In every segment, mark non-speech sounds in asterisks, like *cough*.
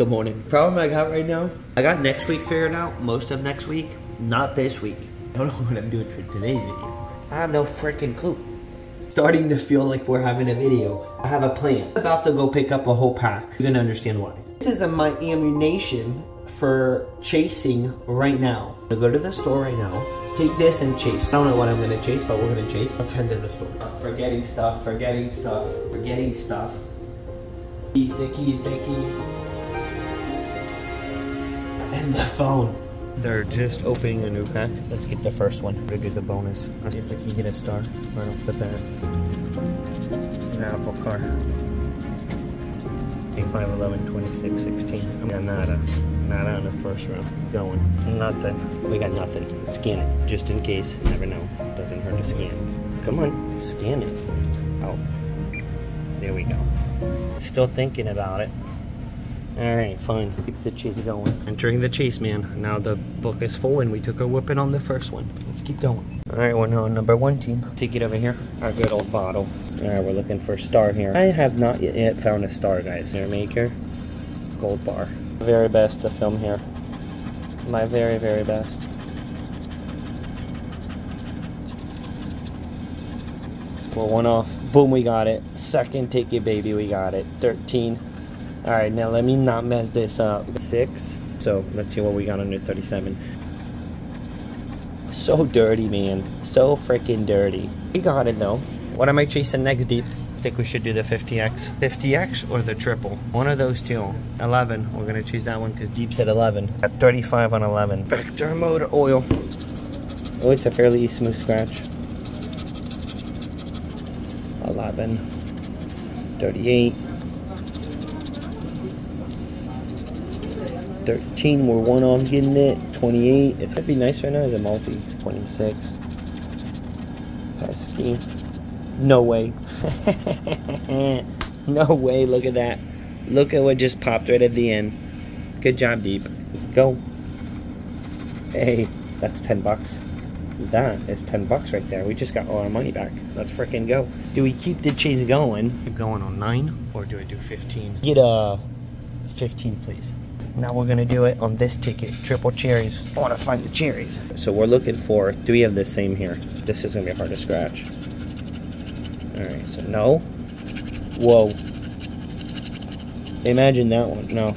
Good morning. Problem I got right now, I got next week figured out, most of next week, not this week. I don't know *laughs* what I'm doing for today's video. I have no freaking clue. Starting to feel like we're having a video. I have a plan. I'm about to go pick up a whole pack. You're gonna understand why. This is a, my ammunition for chasing right now. I'm gonna go to the store right now, take this and chase. I don't know what I'm gonna chase, but we're gonna chase. Let's head to the store. Forgetting stuff, forgetting stuff, forgetting stuff. Keys, the keys, the keys. And the phone. They're just opening a new pack. Let's get the first one. We're gonna do the bonus. Let's see if we can get a star right off the bat. An Apple car. 5, 11, 26, 16. I got nada. Nada on the first round. Going. Nothing. We got nothing. Scan it. Just in case. Never know. Doesn't hurt to scan. Come on. Scan it. Oh. There we go. Still thinking about it. Alright, fine. Keep the chase going. Entering the chase, man. Now the book is full and we took a whooping on the first one. Let's keep going. Alright, we're now on number one team. Take it over here. Our good old bottle. Alright, we're looking for a star here. I have not yet found a star, guys. Air maker. Gold bar. Very best to film here. My very, very best. We're one off. Boom, we got it. Second ticket, baby, we got it. 13. All right, now let me not mess this up. Six. So let's see what we got under 37. So dirty, man. So freaking dirty. We got it though. What am I chasing next, Deep? I think we should do the 50X. 50X or the triple? One of those two. 11. We're gonna choose that one because Deep said 11. At 35 on 11. Back to our motor oil. Oh, it's a fairly smooth scratch. 11. 38. 13, we're one on getting it. 28, it's gonna be nice right now as a multi. 26. Pesky. No way. *laughs* no way, look at that. Look at what just popped right at the end. Good job, Deep. Let's go. Hey, that's 10 bucks. That is 10 bucks right there. We just got all our money back. Let's freaking go. Do we keep the chase going? Keep going on 9 or do I do 15? Get a 15, please. Now we're gonna do it on this ticket, triple cherries. I wanna find the cherries. So we're looking for three of the same here. This is gonna be hard to scratch. All right, so no. Whoa. Imagine that one. No,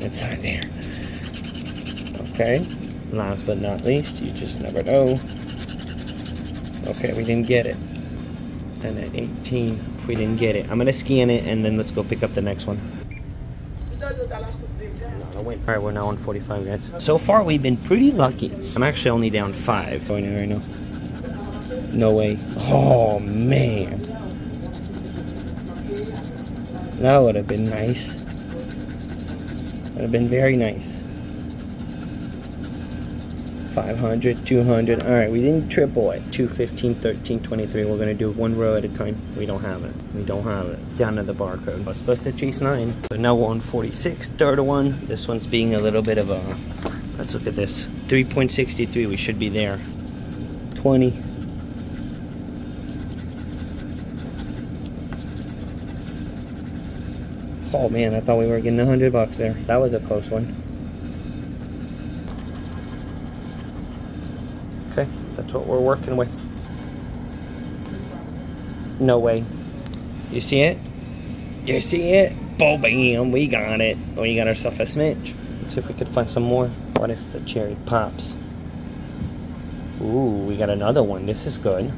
it's not there. Okay, last but not least, you just never know. Okay, we didn't get it. And then 18, we didn't get it. I'm gonna scan it and then let's go pick up the next one. Alright, we're now on 45 guys. So far we've been pretty lucky. I'm actually only down 5 right now. No way. Oh man. That would have been nice. That Would have been very nice. 500, 200. All right, we didn't triple it. 215, 13, 23. We're gonna do one row at a time. We don't have it. We don't have it. Down to the barcode. We're supposed to chase nine. So now we're on 46, third one. This one's being a little bit of a, let's look at this. 3.63, we should be there. 20. Oh man, I thought we were getting 100 bucks there. That was a close one. That's what we're working with. No way. You see it? You see it? Boom, bam, we got it. We got ourselves a smidge. Let's see if we could find some more. What if the cherry pops? Ooh, we got another one. This is good.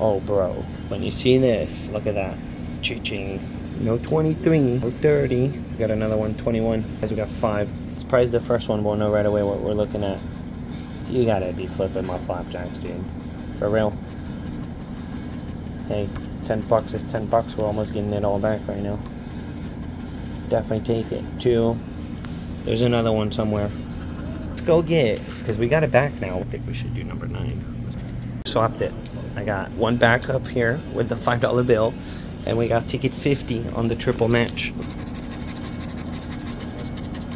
Oh, bro. When you see this, look at that. Ching. No 23, no 30. We got another one, 21. Guys, we got five. Surprised the first one won't know right away what we're looking at. You gotta be flipping my flapjacks, dude. For real. Hey, 10 bucks is 10 bucks. We're almost getting it all back right now. Definitely take it. Two. There's another one somewhere. Let's go get it. Because we got it back now. I think we should do number nine. Swapped it. I got one backup here with the $5 bill. And we got ticket 50 on the triple match.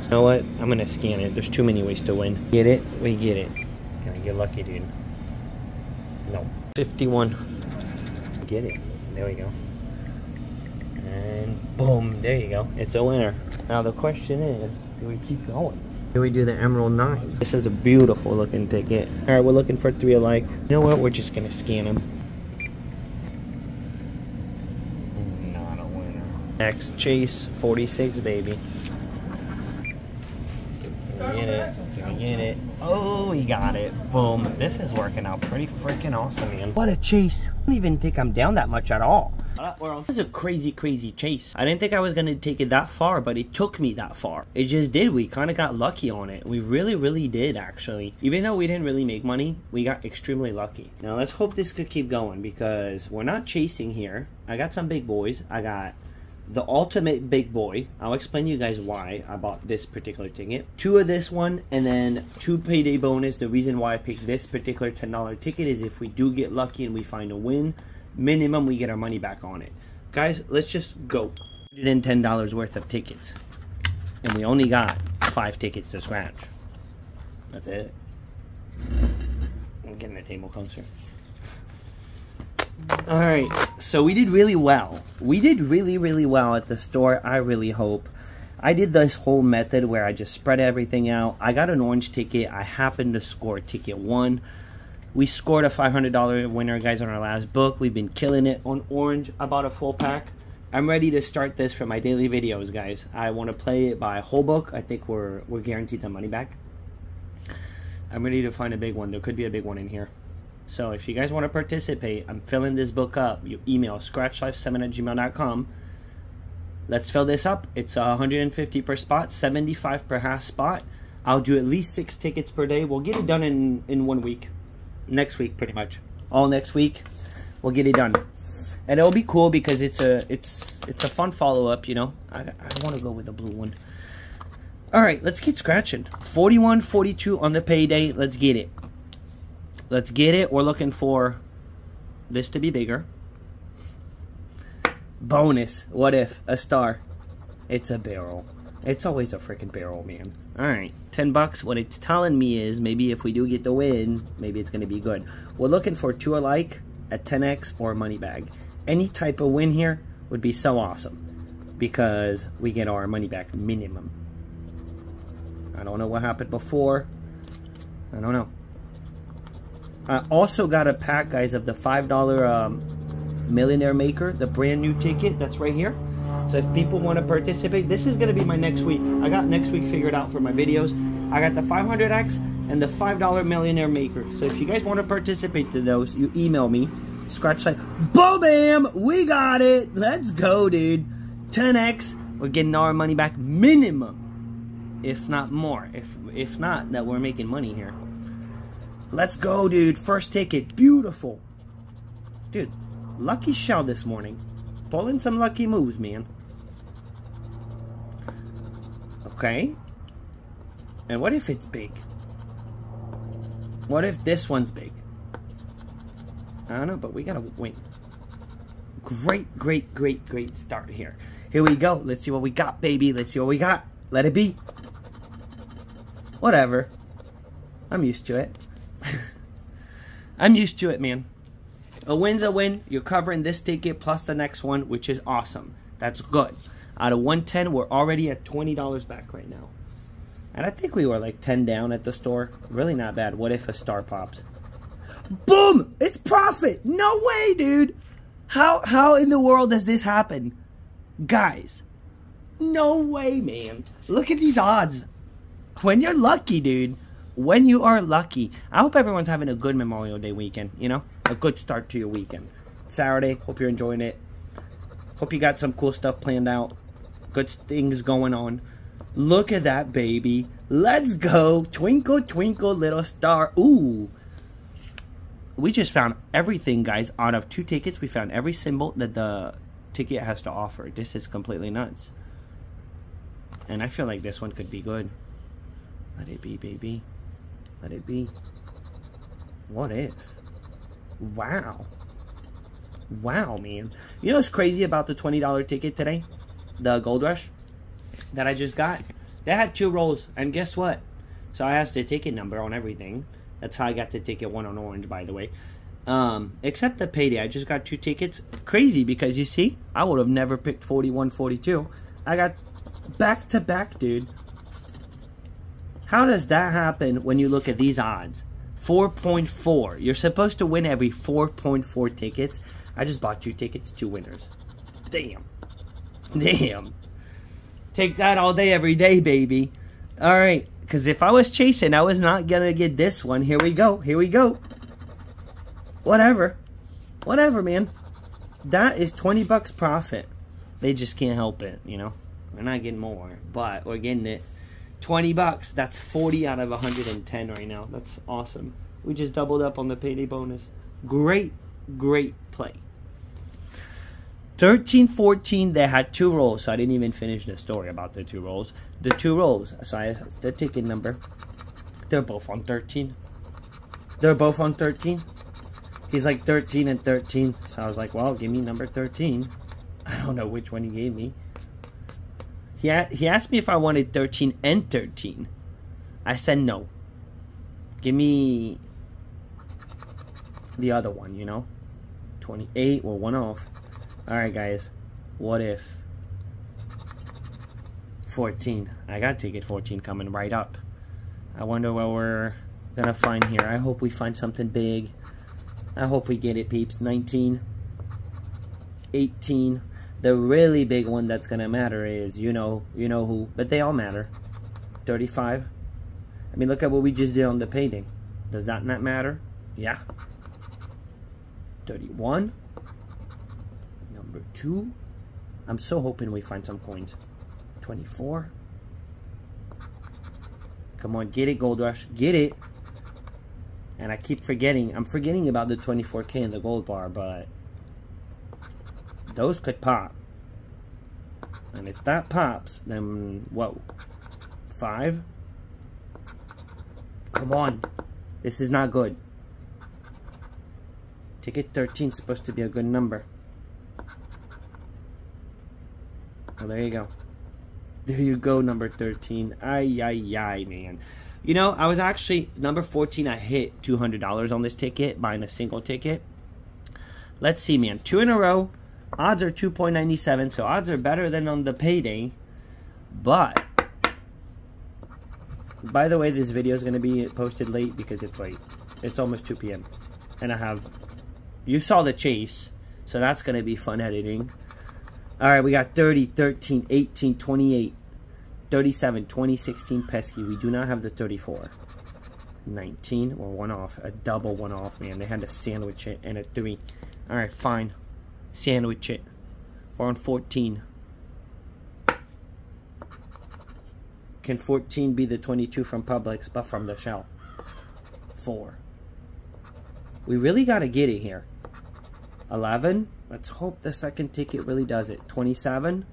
You know what? I'm gonna scan it. There's too many ways to win. Get it? We get it. Can I get lucky, dude? No. 51. Get it. There we go. And boom. There you go. It's a winner. Now the question is, do we keep going? Do we do the Emerald 9? This is a beautiful looking ticket. Alright, we're looking for three alike. You know what? We're just gonna scan them. Not a winner. Next, Chase 46, baby. Get it? Can we get it? Oh, we got it. Boom. This is working out pretty freaking awesome, man. What a chase. I don't even think I'm down that much at all. Uh, this is a crazy, crazy chase. I didn't think I was going to take it that far, but it took me that far. It just did. We kind of got lucky on it. We really, really did, actually. Even though we didn't really make money, we got extremely lucky. Now, let's hope this could keep going because we're not chasing here. I got some big boys. I got the ultimate big boy. I'll explain to you guys why I bought this particular ticket. Two of this one, and then two payday bonus. The reason why I picked this particular $10 ticket is if we do get lucky and we find a win, minimum we get our money back on it. Guys, let's just go. $110 worth of tickets. And we only got five tickets to scratch. That's it. I'm getting the table closer. Alright, so we did really well. We did really, really well at the store, I really hope. I did this whole method where I just spread everything out. I got an orange ticket. I happened to score ticket one. We scored a $500 winner, guys, on our last book. We've been killing it on Orange. I bought a full pack. I'm ready to start this for my daily videos, guys. I want to play it by whole book. I think we're we're guaranteed some money back. I'm ready to find a big one. There could be a big one in here. So if you guys want to participate, I'm filling this book up. You email scratchlife7 at gmail.com. Let's fill this up. It's 150 per spot, 75 per half spot. I'll do at least six tickets per day. We'll get it done in, in one week next week pretty much all next week we'll get it done and it'll be cool because it's a it's it's a fun follow-up you know i, I want to go with the blue one all right let's get scratching 41 42 on the payday let's get it let's get it we're looking for this to be bigger bonus what if a star it's a barrel it's always a freaking barrel, man. Alright, 10 bucks. What it's telling me is maybe if we do get the win, maybe it's going to be good. We're looking for two alike, a 10x, or a money bag. Any type of win here would be so awesome because we get our money back minimum. I don't know what happened before. I don't know. I also got a pack, guys, of the $5 um, Millionaire Maker, the brand new ticket that's right here. So if people want to participate, this is going to be my next week. I got next week figured out for my videos. I got the 500X and the $5 Millionaire Maker. So if you guys want to participate to those, you email me. Scratch like, boom, bam, we got it. Let's go, dude. 10X, we're getting our money back minimum. If not more. If, if not, that we're making money here. Let's go, dude. First ticket. Beautiful. Dude, lucky shell this morning. Pulling some lucky moves, man. Okay. And what if it's big? What if this one's big? I don't know, but we gotta wait. Great, great, great, great start here. Here we go. Let's see what we got, baby. Let's see what we got. Let it be. Whatever. I'm used to it. *laughs* I'm used to it, man. A win's a win. You're covering this ticket plus the next one, which is awesome. That's good. Out of 110, we're already at $20 back right now. And I think we were like 10 down at the store. Really not bad. What if a star pops? Boom! It's profit! No way, dude! How how in the world does this happen? Guys, no way, man. Look at these odds. When you're lucky, dude. When you are lucky. I hope everyone's having a good Memorial Day weekend, you know? A good start to your weekend. Saturday, hope you're enjoying it. Hope you got some cool stuff planned out good things going on. Look at that baby. Let's go. Twinkle, twinkle, little star. Ooh. We just found everything, guys. Out of two tickets, we found every symbol that the ticket has to offer. This is completely nuts. And I feel like this one could be good. Let it be, baby. Let it be. What if? Wow. Wow, man. You know what's crazy about the $20 ticket today? the Gold Rush that I just got, they had two rolls, and guess what? So I asked the ticket number on everything. That's how I got the ticket one on Orange, by the way. Um, except the payday, I just got two tickets. Crazy because you see, I would have never picked 41, 42. I got back to back, dude. How does that happen when you look at these odds? 4.4. You're supposed to win every 4.4 tickets. I just bought two tickets, two winners. Damn. Damn. Take that all day, every day, baby. All right. Because if I was chasing, I was not going to get this one. Here we go. Here we go. Whatever. Whatever, man. That is 20 bucks profit. They just can't help it, you know. We're not getting more, but we're getting it. 20 bucks. That's 40 out of 110 right now. That's awesome. We just doubled up on the payday bonus. Great, great play. 13 14, they had two rolls, so I didn't even finish the story about the two rolls. The two rolls, so I the ticket number, they're both on 13. They're both on 13. He's like 13 and 13, so I was like, well, give me number 13. *laughs* I don't know which one he gave me. He, he asked me if I wanted 13 and 13. I said no. Give me the other one, you know? 28 or one off. Alright, guys. What if 14? I got ticket 14 coming right up. I wonder what we're gonna find here. I hope we find something big. I hope we get it, peeps. 19, 18, the really big one that's gonna matter is you know you know who but they all matter. 35 I mean look at what we just did on the painting. Does that not matter? Yeah. 31 number two. I'm so hoping we find some coins. 24 come on get it gold rush. Get it. And I keep forgetting I'm forgetting about the 24k in the gold bar but those could pop. And if that pops, then what? Five? Come on. This is not good. Ticket 13 is supposed to be a good number. Well, there you go. There you go, number 13. Ay, ay, ay, man. You know, I was actually, number 14, I hit $200 on this ticket, buying a single ticket. Let's see, man. Two in a row. Odds are 2.97, so odds are better than on the payday. But, by the way, this video is going to be posted late because it's late. It's almost 2 p.m. And I have, you saw the chase, so that's going to be fun editing. All right, we got 30, 13, 18, 28, 37, 20, 16 pesky. We do not have the 34. 19 or one off, a double one off, man. They had to sandwich it and a three. All right, fine sandwich it. On 14. Can 14 be the 22 from Publix, but from the shell? 4. We really got to get it here. 11. Let's hope the second ticket really does it. 27.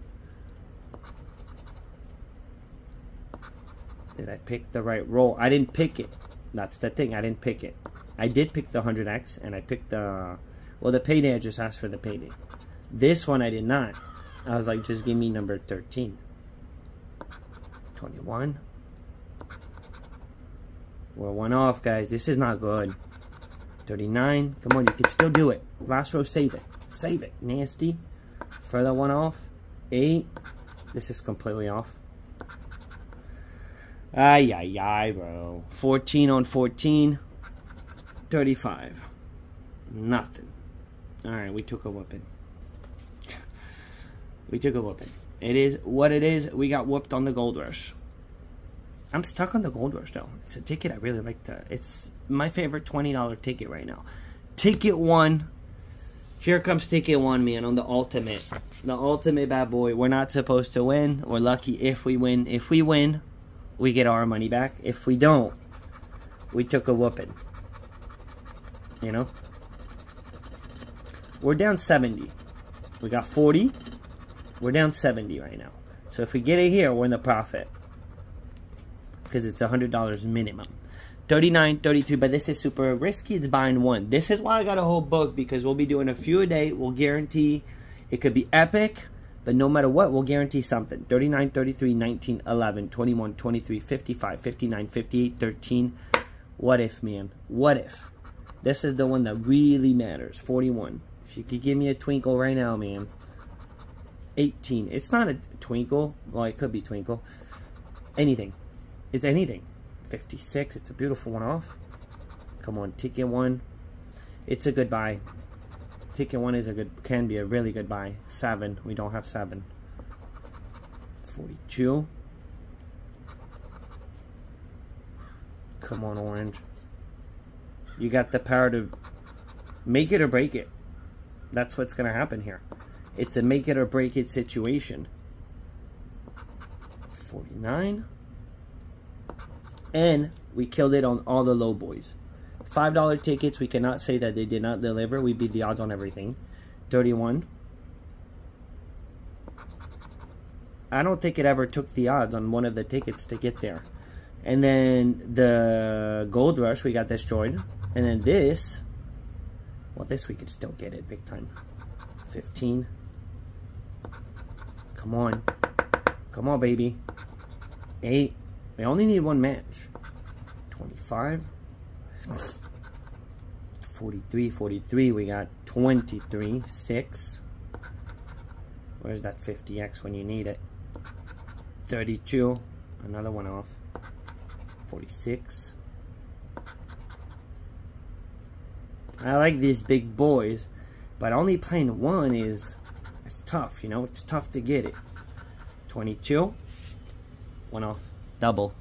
Did I pick the right roll? I didn't pick it. That's the thing. I didn't pick it. I did pick the 100X, and I picked the well, the payday, I just asked for the payday. This one, I did not. I was like, just give me number 13. 21. We're one off, guys. This is not good. 39. Come on, you can still do it. Last row, save it. Save it. Nasty. Further one off. 8. This is completely off. Ay, ay, ay, bro. 14 on 14. 35. Nothing. Alright, we took a whooping. we took a whooping. It is what it is. We got whooped on the gold rush. I'm stuck on the gold rush though. It's a ticket I really like to it's my favorite $20 ticket right now. Ticket one. Here comes ticket one, man, on the ultimate. The ultimate bad boy. We're not supposed to win. We're lucky if we win. If we win, we get our money back. If we don't, we took a whooping. You know? We're down 70. We got 40. We're down 70 right now. So if we get it here, we're in the profit. Because it's $100 minimum. 39, 33, but this is super risky. It's buying one. This is why I got a whole book because we'll be doing a few a day. We'll guarantee it could be epic, but no matter what, we'll guarantee something. 39, 33, 19, 11, 21, 23, 55, 59, 58, 13. What if, man? What if? This is the one that really matters. 41. You could give me a twinkle right now, man. 18. It's not a twinkle. Well, it could be twinkle. Anything. It's anything. 56. It's a beautiful one off. Come on, ticket one. It's a good buy. Ticket one is a good, can be a really good buy. Seven. We don't have seven. 42. Come on, orange. You got the power to make it or break it. That's what's going to happen here. It's a make it or break it situation. 49. And we killed it on all the low boys. $5 tickets, we cannot say that they did not deliver. We beat the odds on everything. 31. I don't think it ever took the odds on one of the tickets to get there. And then the Gold Rush, we got destroyed. And then this, well, this we could still get it big time. 15. Come on. Come on, baby. 8. We only need one match. 25. 43, 43. We got 23. 6. Where's that 50x when you need it? 32. Another one off. 46. I like these big boys, but only playing one is it's tough, you know, it's tough to get it. 22. One off. Double.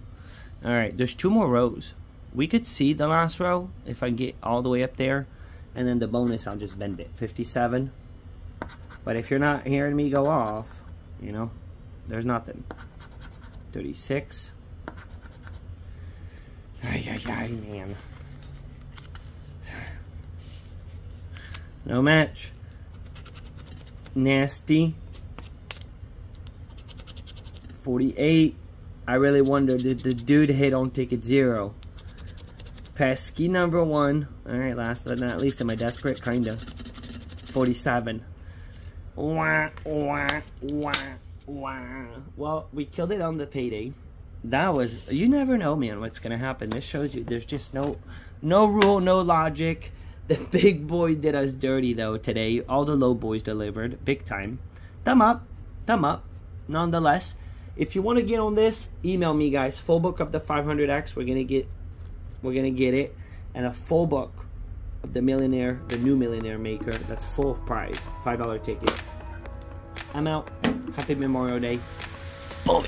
Alright, there's two more rows. We could see the last row if I get all the way up there. And then the bonus, I'll just bend it. 57. But if you're not hearing me go off, you know, there's nothing. 36. Ay, ay, ay, man. No match. Nasty. 48. I really wonder, did the dude hit on ticket zero? Pesky number one. Alright, last but not least, am I desperate? Kinda. 47. Wah, wah, wah, wah. Well, we killed it on the payday. That was, you never know, man, what's going to happen. This shows you there's just no, no rule, no logic. The big boy did us dirty, though, today. All the low boys delivered, big time. Thumb up, thumb up. Nonetheless, if you want to get on this, email me, guys. Full book of the 500X. We're to get, we're to get it. And a full book of the millionaire, the new millionaire maker. That's full price, $5 ticket. I'm out. Happy Memorial Day. Boom.